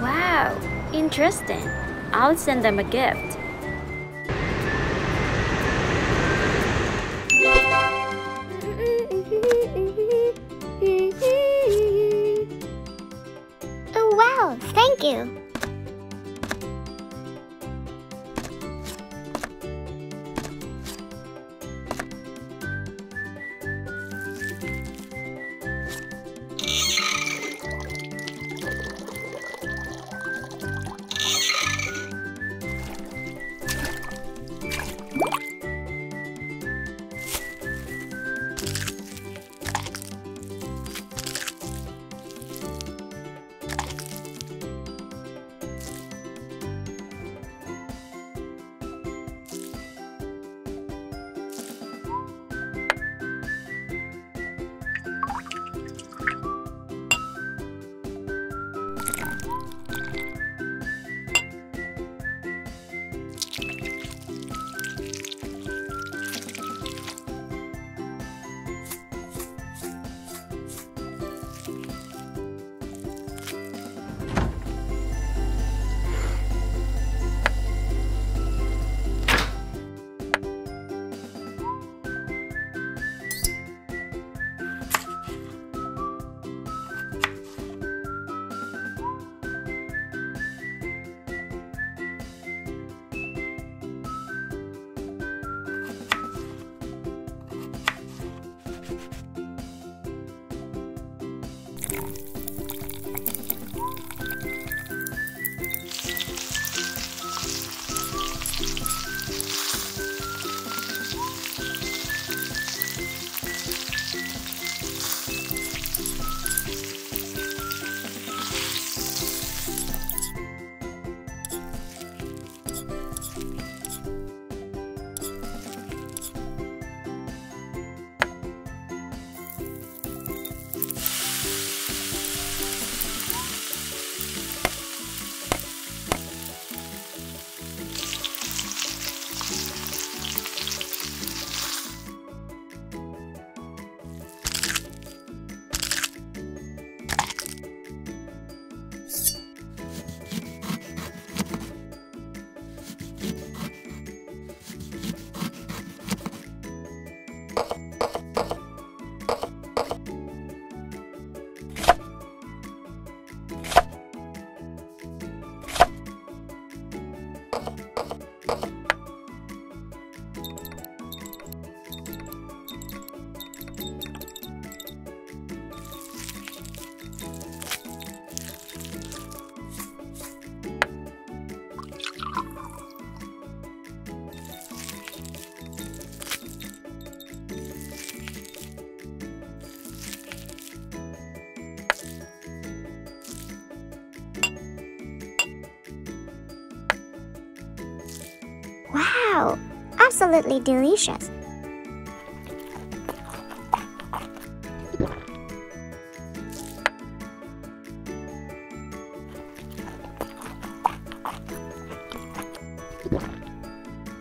Wow, interesting. I'll send them a gift. Oh, wow, thank you. Wow, absolutely delicious.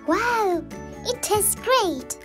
Wow, it tastes great.